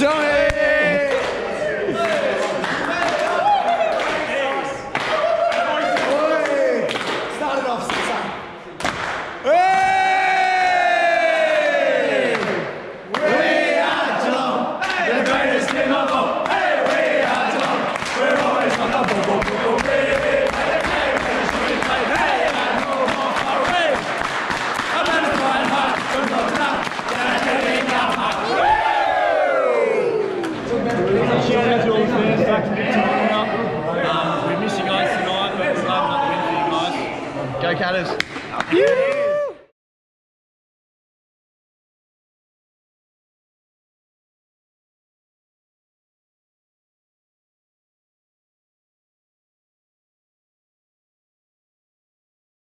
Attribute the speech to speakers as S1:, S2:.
S1: don't have- Um, we miss you guys tonight, but we're loving win for you guys. Go Catters!